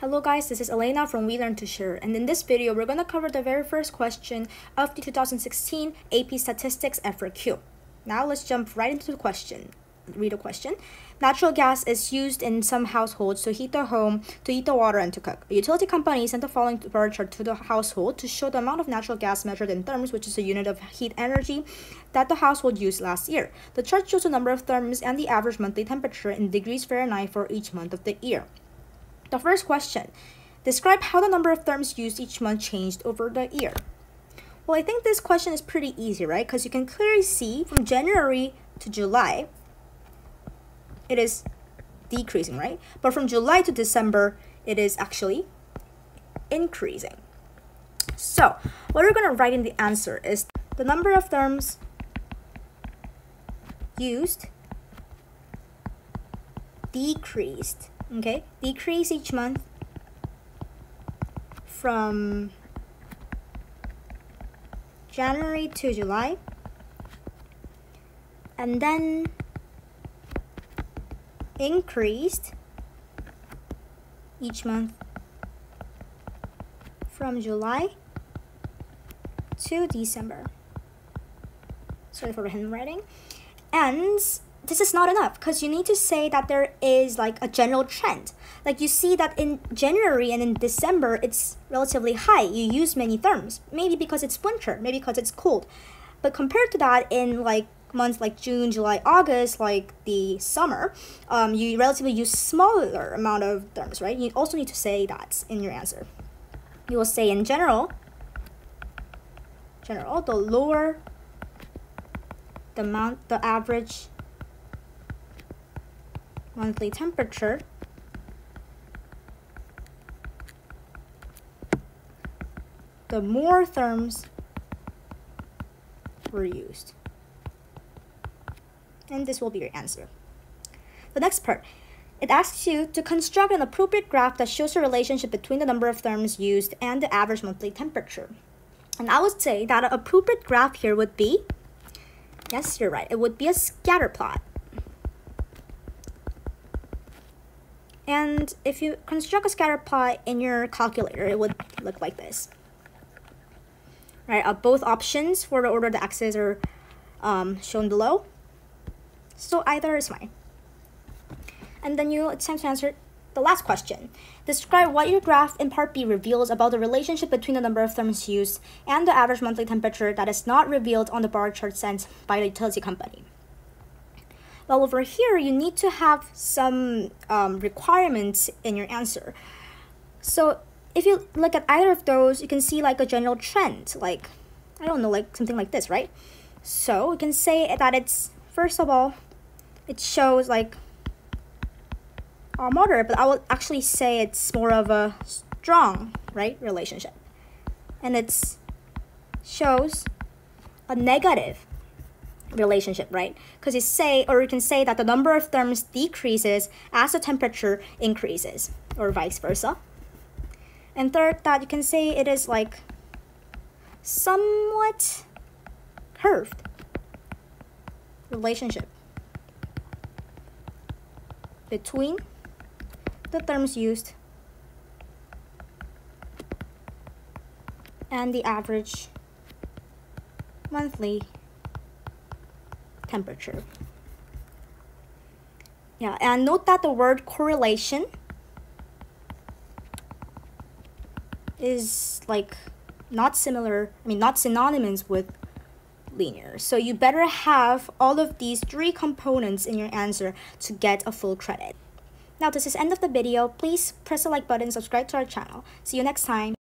Hello guys, this is Elena from We Learn to Share and in this video we're going to cover the very first question of the 2016 AP Statistics FRQ. Now let's jump right into the question. Read the question. Natural gas is used in some households to heat the home, to heat the water, and to cook. A utility company sent the following bar chart to the household to show the amount of natural gas measured in therms, which is a unit of heat energy, that the household used last year. The chart shows the number of therms and the average monthly temperature in degrees Fahrenheit for each month of the year. The first question, describe how the number of therms used each month changed over the year. Well, I think this question is pretty easy, right? Because you can clearly see from January to July, it is decreasing, right? But from July to December, it is actually increasing. So, what we're going to write in the answer is the number of therms used decreased okay decrease each month from January to July and then increased each month from July to December. Sorry for the handwriting. And this is not enough because you need to say that there is like a general trend. Like you see that in January and in December, it's relatively high. You use many therms, maybe because it's winter, maybe because it's cold. But compared to that, in like months like June, July, August, like the summer, um, you relatively use smaller amount of therms, right? You also need to say that in your answer. You will say in general, general, the lower the amount, the average monthly temperature the more therms were used. And this will be your answer. The next part, it asks you to construct an appropriate graph that shows the relationship between the number of therms used and the average monthly temperature. And I would say that an appropriate graph here would be, yes, you're right, it would be a scatter plot. And if you construct a scatter plot in your calculator, it would look like this. Right, uh, both options for the order of the axes are um, shown below. So either is fine. And then you, it's time to answer the last question. Describe what your graph in part B reveals about the relationship between the number of therms used and the average monthly temperature that is not revealed on the bar chart sent by the utility company. Well, over here, you need to have some um, requirements in your answer. So if you look at either of those, you can see like a general trend, like, I don't know, like something like this, right? So you can say that it's, first of all, it shows like a moderate, but I would actually say it's more of a strong, right, relationship. And it shows a negative relationship, right? Because you say, or you can say that the number of therms decreases as the temperature increases, or vice versa. And third, that you can say it is like somewhat curved relationship between the therms used and the average monthly temperature. Yeah, and note that the word correlation is like not similar, I mean, not synonymous with linear. So you better have all of these three components in your answer to get a full credit. Now, this is end of the video. Please press the like button, subscribe to our channel. See you next time.